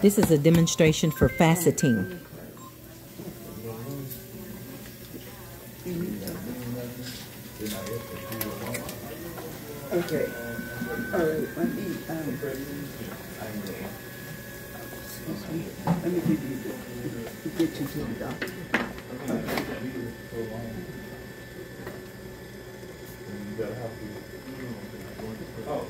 This is a demonstration for faceting. Okay. All right, let me, um, excuse me, let me give you the, get you to the doctor. Oh.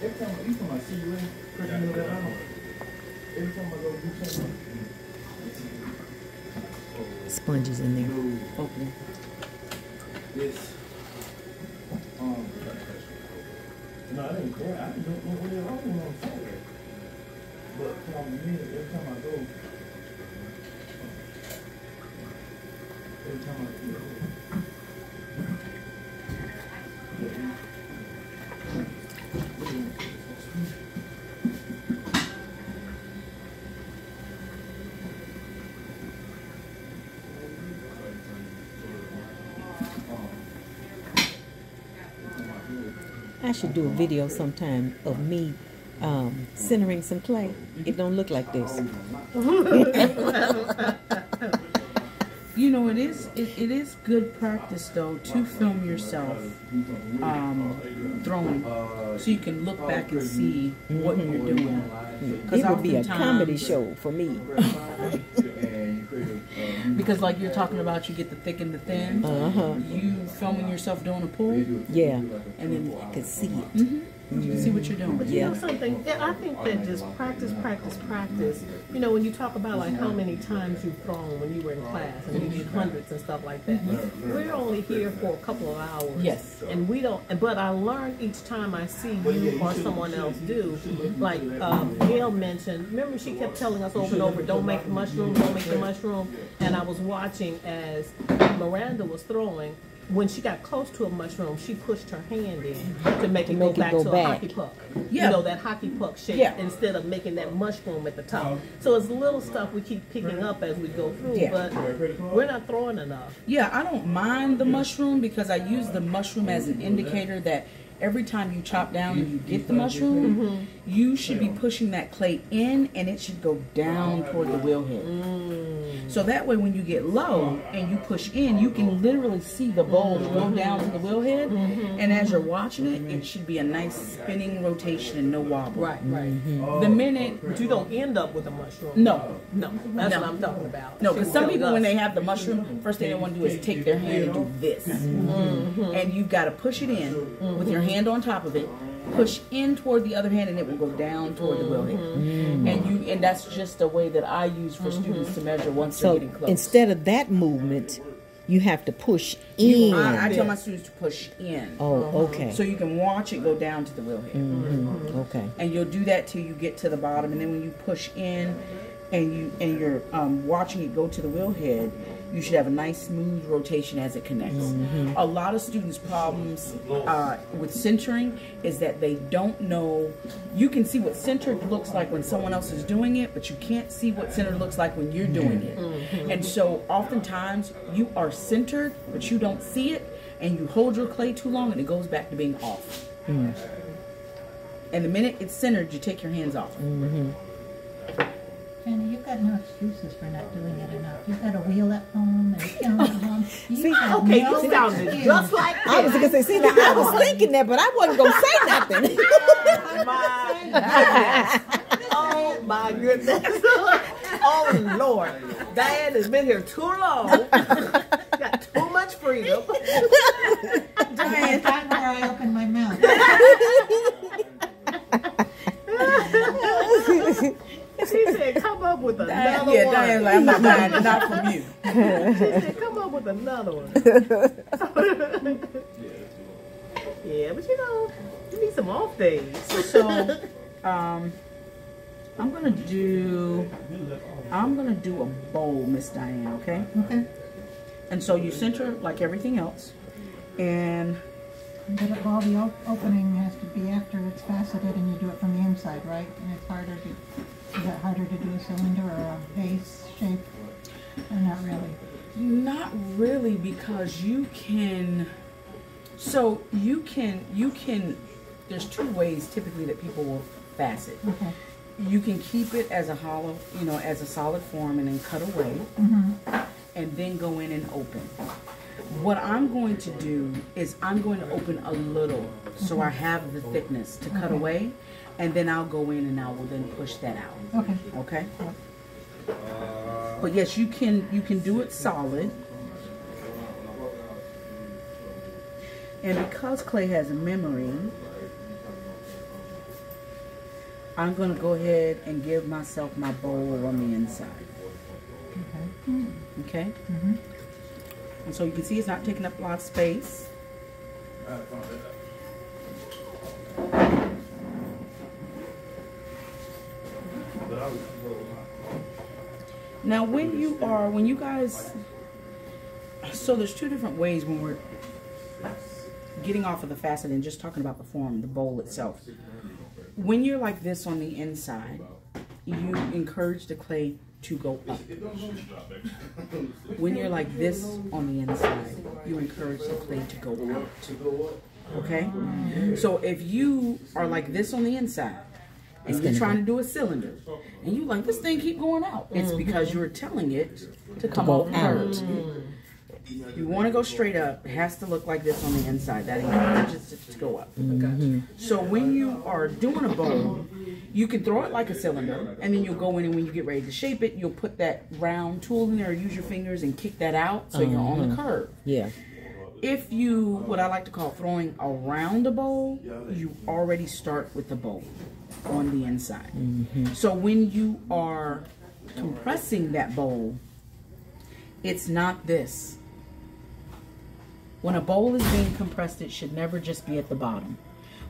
Every time, every time I see you in, Chris, you know that I Sponges in there. Okay. It's, um, no, I didn't care. I didn't know what they're wrong on Saturday. But come on, me, every time I go, every time I go, I should do a video sometime of me um, centering some clay. It don't look like this. You know, it is it, it is good practice though to film yourself um, throwing, so you can look back and see what you're doing. It would be a comedy show for me. Because like you're talking about, you get the thick and the thin. Uh-huh. You filming yourself doing a pull, yeah. and then I could see it. You see what you're doing. But you Yeah. know something? I think that just practice, practice, practice. You know, when you talk about like how many times you've thrown when you were in class and you did hundreds and stuff like that, we're only here for a couple of hours. Yes. And we don't. But I learn each time I see you or someone else do. Like um, Gail mentioned. Remember, she kept telling us over and over, "Don't make the mushroom, don't make the mushroom." And I was watching as Miranda was throwing. When she got close to a mushroom, she pushed her hand in mm-hmm. to make it go it back go to back. a hockey puck. Yeah. You know, that hockey puck shape Yeah. instead of making that mushroom at the top. Oh. So it's little stuff we keep picking up as we go through, Yeah. but we're not throwing enough. Yeah, I don't mind the mushroom because I use the mushroom as an indicator that every time you chop down and you get the mushroom, mm-hmm. you should be pushing that clay in and it should go down toward the wheel head. Mm. So that way when you get low and you push in, you can literally see the bowl go mm-hmm. down to the wheel head. Mm-hmm. And as you're watching it, it should be a nice spinning rotation and no wobble. Right, right. The minute But you don't end up with a mushroom. no, No, that's No. what I'm talking about. No, because some tells people, when they have the mushroom, first thing they want to do is take their hand and do this. And you've got to push it in with your hand on top of it, push in toward the other hand, and it will go down toward the wheel mm-hmm. head. And you, and that's just a way that I use for mm-hmm. students to measure once they're So getting close. instead of that movement, you have to push You- in. I, I tell my students to push in, Oh, uh-huh. okay. so you can watch it go down to the wheel head. Mm-hmm. Okay. and you'll do that till you get to the bottom and then when you push in and you and you're um, watching it go to the wheel head you should have a nice smooth rotation as it connects. Mm-hmm. A lot of students problems uh, with centering is that they don't know you can see what centered looks like when someone else is doing it but you can't see what centered looks like when you're doing mm-hmm. it. And so oftentimes you are centered but you don't see it and you hold your clay too long and it goes back to being off. Mm. And the minute it's centered, you take your hands off. Mm-hmm. You've got no excuses for not doing it enough. You've got a wheel at home and a kiln at home. You have Okay, no you sounded just like I was gonna say, see, now I was thinking that, but I wasn't gonna say nothing. Oh my goodness. oh Lord. Diane has been here too long. Got too much freedom. Diane, not where I open my mouth. She said, come up with another yeah, one. Diane's like, I'm not buying it, not from you. She said, come up with another one. yeah, but you know, you need some off days. So, um, I'm gonna do, I'm gonna do a bowl, Miss Diane, okay? Okay. And so you center like everything else, and But it- well, the op- opening has to be after it's faceted and you do it from the inside, right? And it's harder to, is it harder to do a cylinder or a base shape? Or not really? Not really, because you can. So you can you can. There's two ways typically that people will facet. Okay. You can keep it as a hollow, you know, as a solid form and then cut away mm-hmm. and then go in and open. What I'm going to do is I'm going to open a little so I have the thickness to cut away and then I'll go in and I will then push that out. Okay. Okay? Uh, but yes, you can you can do it solid. And because clay has a memory, I'm gonna go ahead and give myself my bowl on the inside. Okay? Mm-hmm. And so you can see it's not taking up a lot of space. Now, when you are, when you guys, so there's two different ways when we're getting off of the facet and just talking about the form, the bowl itself. When you're like this on the inside, you encourage the clay to go up. When you're like this on the inside, you encourage the clay to go out. Okay? So if you are like this on the inside, and you're trying to do a cylinder, and you like this thing keep going out, it's mm-hmm. because you're telling it to come go out. Mm. You want to go straight up. It has to look like this on the inside. That encourages it to go up. Mm-hmm. So when you are doing a bowl, you can throw it like a cylinder, and then you'll go in and when you get ready to shape it, you'll put that round tool in there, use your fingers and kick that out so you're on the uh-huh. curve. Yeah. If you, what I like to call throwing around a bowl, you already start with the bowl on the inside. Mm-hmm. So when you are compressing that bowl, it's not this. When a bowl is being compressed, it should never just be at the bottom.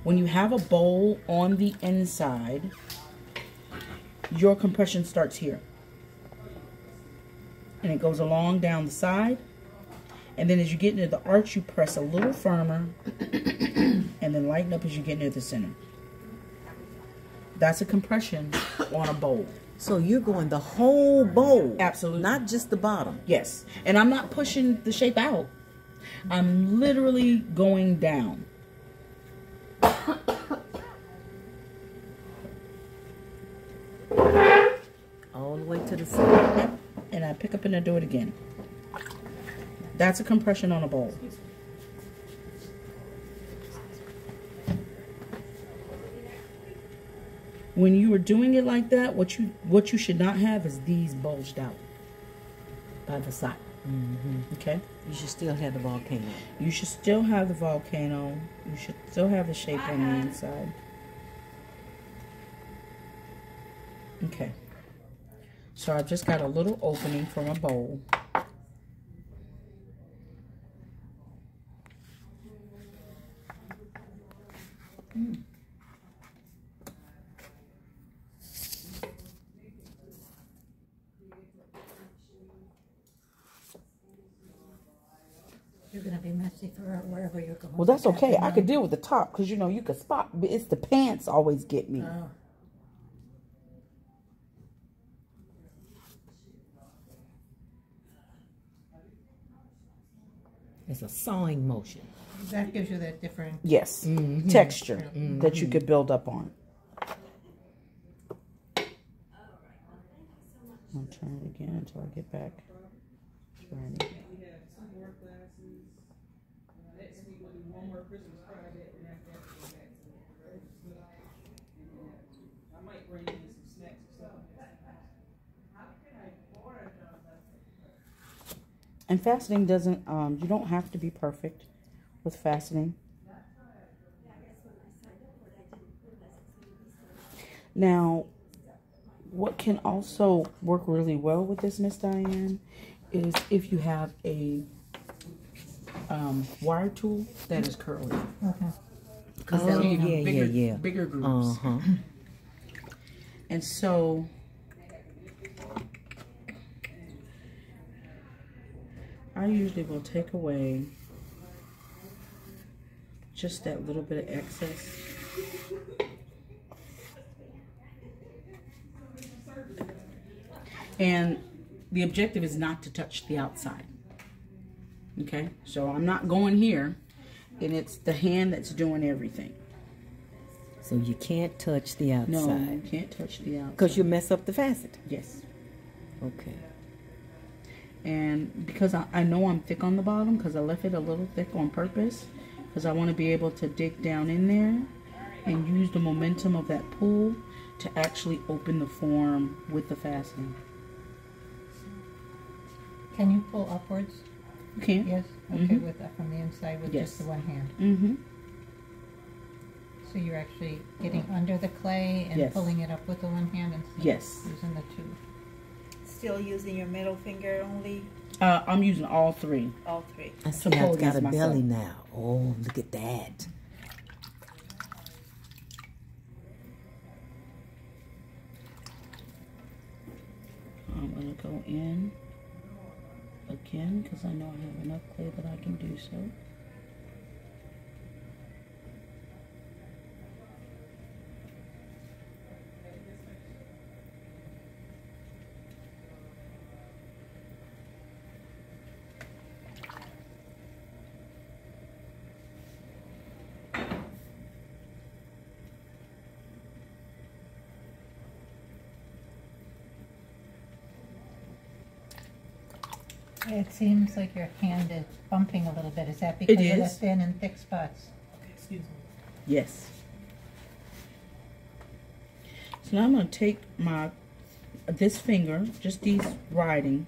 When you have a bowl on the inside, your compression starts here. And it goes along down the side. And then as you get into the arch, you press a little firmer and then lighten up as you get near the center. That's a compression on a bowl. So you're going the whole bowl. Absolutely. Not just the bottom. Yes. And I'm not pushing the shape out. I'm literally going down. All the way to the side. And I pick up and I do it again. That's a compression on a bowl. When you are doing it like that, what you what you should not have is these bulged out by the side. Mm-hmm. Okay? You should still have the volcano. You should still have the volcano. You should still have the shape on the inside. Okay. So I've just got a little opening from a bowl. You're gonna be messy for wherever you're going. Well, that's okay. I could deal with the top because you know you could spot, but it's the pants always get me. Oh. It's a sawing motion. That gives you that different, Yes, mm-hmm. texture that you could build up on. I'll turn it again until I get back. Turn it. And faceting doesn't, um, you don't have to be perfect with faceting. Now, what can also work really well with this, Miss Diane, is if you have a um, wire tool that is curly. okay. Because Oh, that'll give you yeah, bigger, yeah, yeah. bigger grooves. Uh-huh. And so I usually will take away just that little bit of excess. And the objective is not to touch the outside. Okay, so I'm not going here, and it's the hand that's doing everything. So you can't touch the outside. No, you can't touch the outside. Because you mess up the facet. Yes. Okay. And because I, I know I'm thick on the bottom, because I left it a little thick on purpose, because I want to be able to dig down in there and use the momentum of that pull to actually open the form with the faceting. Can you pull upwards? You can't? Yes, okay, Mhm. with, uh, from the inside with Yes. just the one hand. Mm-hmm. So you're actually getting under the clay and Yes. pulling it up with the one hand of Yes. using the two. Still using your middle finger only, Uh, I'm using all three. all three. I see pull I've got a myself. belly now. Oh, look at that. I'm going to go in again because I know I have enough clay that I can do so. It seems like your hand is bumping a little bit. Is that because of the is. thin and thick spots? Excuse me. Yes. So now I'm going to take my this finger, just these riding,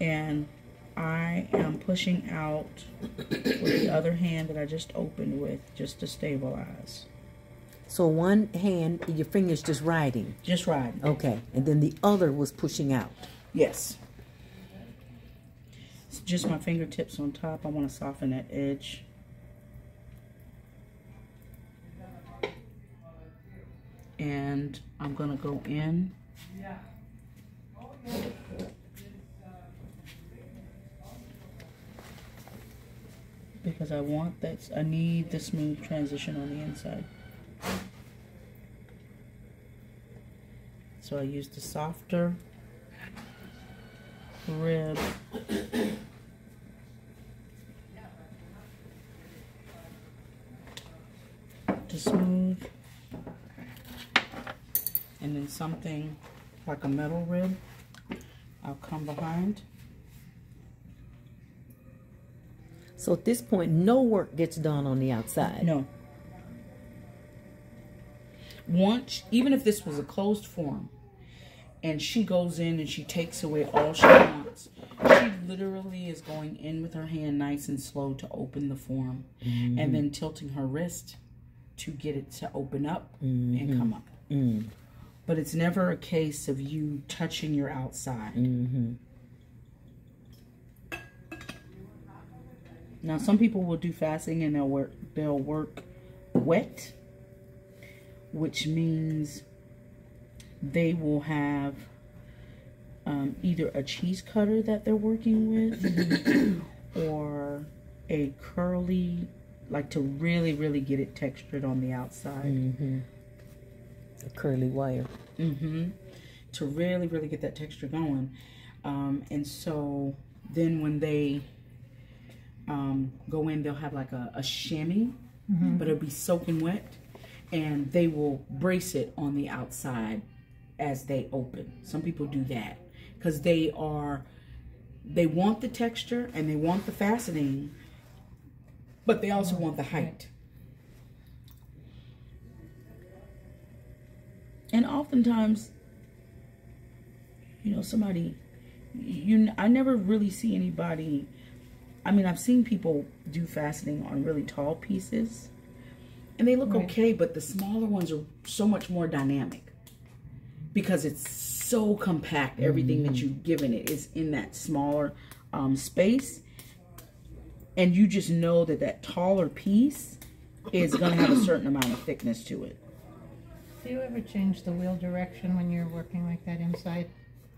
and I am pushing out with the other hand that I just opened with, just to stabilize. So one hand, your finger's just riding. Just riding. Okay. And then the other was pushing out. Yes. Just my fingertips on top. I want to soften that edge. And I'm going to go in. Because I want that, I need the smooth transition on the inside. So I use the softer rib. Smooth. And then something like a metal rib. I'll come behind. So at this point, no work gets done on the outside. No. Once, even if this was a closed form, and she goes in and she takes away all she wants, she literally is going in with her hand nice and slow to open the form, and mm-hmm. then tilting her wrist to get it to open up and come up. Mm. But it's never a case of you touching your outside. Mm-hmm. Now, some people will do faceting and they'll work they'll work wet, which means they will have um, either a cheese cutter that they're working with, or a curly, like to really really get it textured on the outside. Mm-hmm. A curly wire. Mm-hmm. To really, really get that texture going. Um, and so then when they um, go in, they'll have like a, a chamois, but it'll be soaking wet. And they will brace it on the outside as they open. Some people do that because they are, they want the texture and they want the faceting, but they also want the height. And oftentimes, you know, somebody, you, I never really see anybody. I mean, I've seen people do faceting on really tall pieces, and they look Right. okay, but the smaller ones are so much more dynamic because it's so compact. Everything that you've given it is in that smaller um, space, and you just know that that taller piece is going to have a certain amount of thickness to it. Do you ever change the wheel direction when you're working like that inside?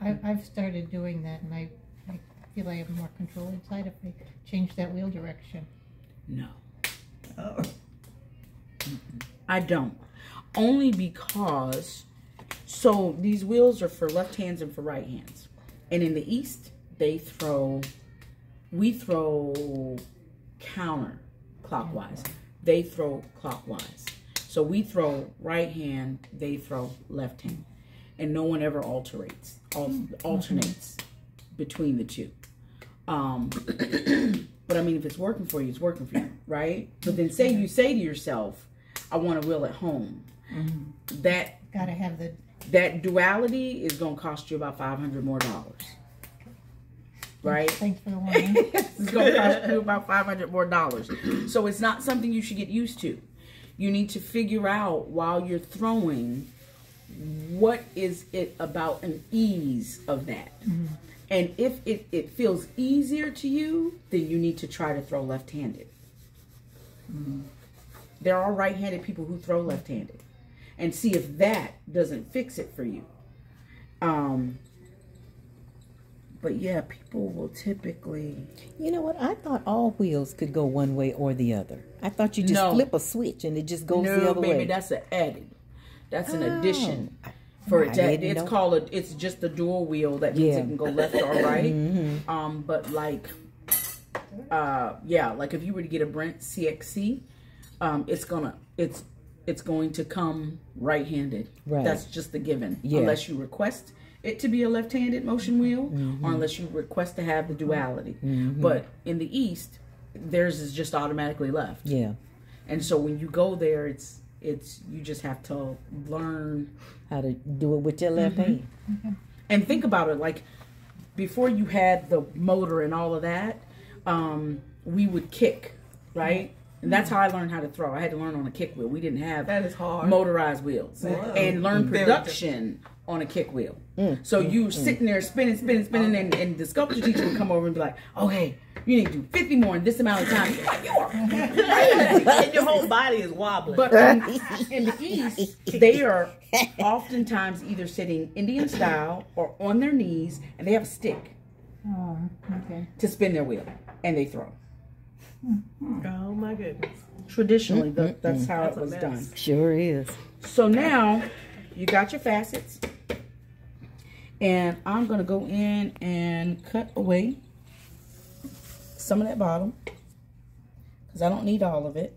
I've, I've started doing that and I, I feel I have more control inside if I change that wheel direction. No. I don't. Only because, so these wheels are for left hands and for right hands. And in the East, they throw, we throw counter clockwise. They throw clockwise. So we throw right hand, they throw left hand, and no one ever alterates, al- alternates between the two. Um, but I mean, if it's working for you, it's working for you, right? But then say you say to yourself, "I want a wheel at home." That Gotta have the, that duality is gonna cost you about five hundred more dollars, right? thanks for the warning. it's gonna cost you about five hundred more dollars. So it's not something you should get used to. You need to figure out while you're throwing what is it about an ease of that. And if it, it feels easier to you, then you need to try to throw left-handed. There are right-handed people who throw left-handed, and see if that doesn't fix it for you. Um, but yeah, people will typically You know what? I thought all wheels could go one way or the other. I thought you just No. flip a switch and it just goes no, the other baby, way. that's an added. That's an Oh. addition for it. To, it's know. called a. It's just a dual wheel that means Yeah. Mm-hmm. it can go left or right. Um, but like, uh, yeah, like if you were to get a Brent CXC, um, it's gonna it's it's going to come right-handed. Right. That's just the given. Yeah. Unless you request it to be a left-handed motion wheel, Mm-hmm. or unless you request to have the duality. But in the East, theirs is just automatically left. yeah. And so when you go there, it's it's you just have to learn How to do it with your left hand. and think about it. Like before you had the motor and all of that, um, we would kick, right? And that's how I learned how to throw. I had to learn on a kick wheel. We didn't have That is hard. motorized wheels and learn production on a kick wheel. Mm. So you were sitting there spinning, spinning, spinning, and, and the sculpture teacher would come over and be like, oh, "Okay, you need to do 50 more in this amount of time." You're like, "You are and your whole body is wobbling. But in, in the East, they are oftentimes either sitting Indian style or on their knees, and they have a stick Oh, okay. to spin their wheel, and they throw. oh my goodness. Traditionally, mm-hmm. tha- that's mm-hmm. how That's it was done. Sure is. So now you got your facets, and I'm gonna go in and cut away some of that bottom because I don't need all of it.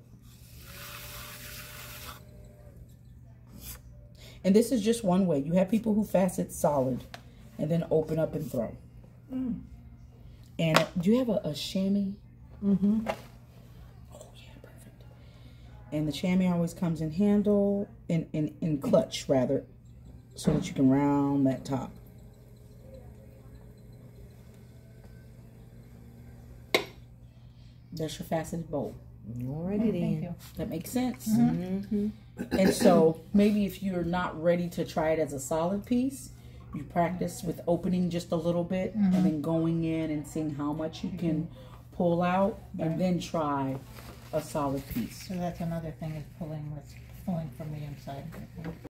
And this is just one way. You have people who facet solid and then open up and throw. And uh, do you have a, a chamois? Mm-hmm. Oh yeah, perfect. And the chamois always comes in handle, in, in, in clutch rather, so that you can round that top. There's your faceted bowl. Alrighty mm, Thank then. you. That makes sense. Mm-hmm. Mm-hmm. And so maybe if you're not ready to try it as a solid piece, you practice with opening just a little bit and mm-hmm. then going in and seeing how much you can pull out and then try a solid piece. So that's another thing is pulling with, pulling from the inside.